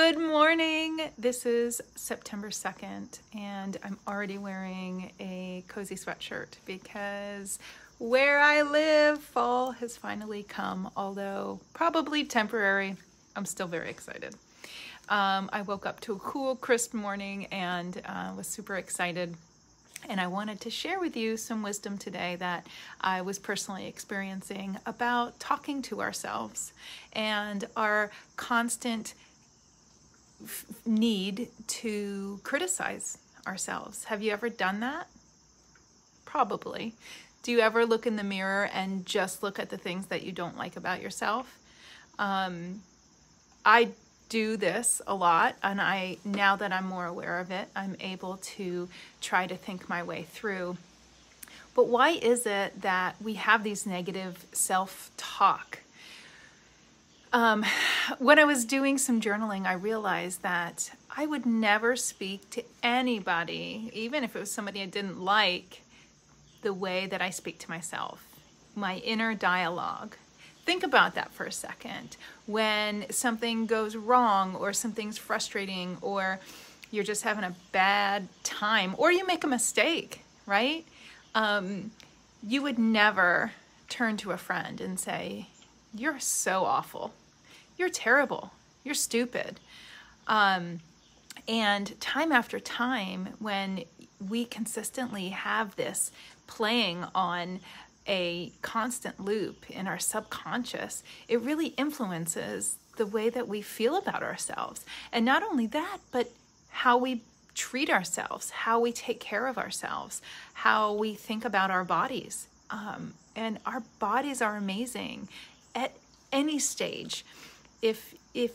Good morning. This is September 2nd, and I'm already wearing a cozy sweatshirt because where I live, fall has finally come, although probably temporary. I'm still very excited. Um, I woke up to a cool, crisp morning and uh, was super excited. And I wanted to share with you some wisdom today that I was personally experiencing about talking to ourselves and our constant need to criticize ourselves. Have you ever done that? Probably. Do you ever look in the mirror and just look at the things that you don't like about yourself? Um, I do this a lot and I now that I'm more aware of it, I'm able to try to think my way through. But why is it that we have these negative self-talk? Um, when I was doing some journaling, I realized that I would never speak to anybody, even if it was somebody I didn't like, the way that I speak to myself, my inner dialogue. Think about that for a second. When something goes wrong or something's frustrating or you're just having a bad time or you make a mistake, right? Um, you would never turn to a friend and say, you're so awful. You're terrible. You're stupid. Um, and time after time, when we consistently have this playing on a constant loop in our subconscious, it really influences the way that we feel about ourselves. And not only that, but how we treat ourselves, how we take care of ourselves, how we think about our bodies. Um, and our bodies are amazing at any stage. If if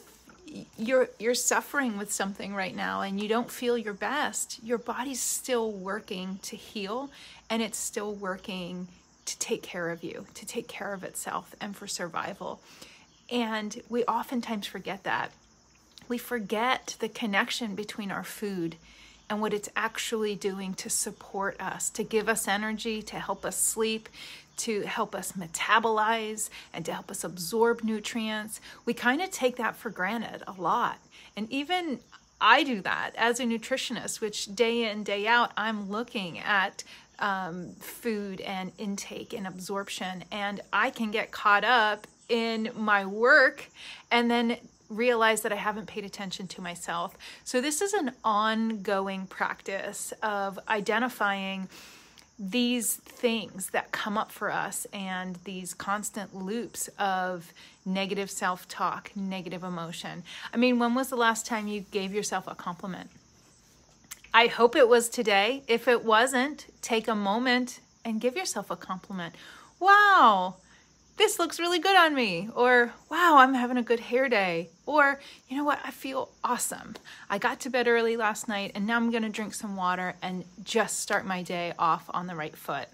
you're you're suffering with something right now and you don't feel your best, your body's still working to heal and it's still working to take care of you, to take care of itself and for survival. And we oftentimes forget that. We forget the connection between our food and what it's actually doing to support us, to give us energy, to help us sleep, to help us metabolize, and to help us absorb nutrients. We kind of take that for granted a lot. And even I do that as a nutritionist, which day in, day out, I'm looking at um, food and intake and absorption, and I can get caught up in my work and then realize that I haven't paid attention to myself. So this is an ongoing practice of identifying these things that come up for us and these constant loops of negative self-talk, negative emotion. I mean, when was the last time you gave yourself a compliment? I hope it was today. If it wasn't, take a moment and give yourself a compliment. Wow, this looks really good on me. Or, wow, I'm having a good hair day. Or, you know what, I feel awesome. I got to bed early last night and now I'm gonna drink some water and just start my day off on the right foot.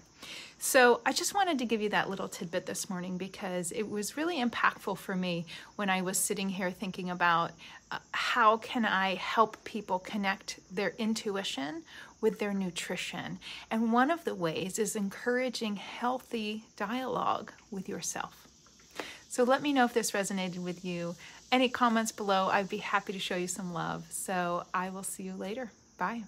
So I just wanted to give you that little tidbit this morning because it was really impactful for me when I was sitting here thinking about uh, how can I help people connect their intuition with their nutrition. And one of the ways is encouraging healthy dialogue with yourself. So let me know if this resonated with you. Any comments below, I'd be happy to show you some love. So I will see you later. Bye.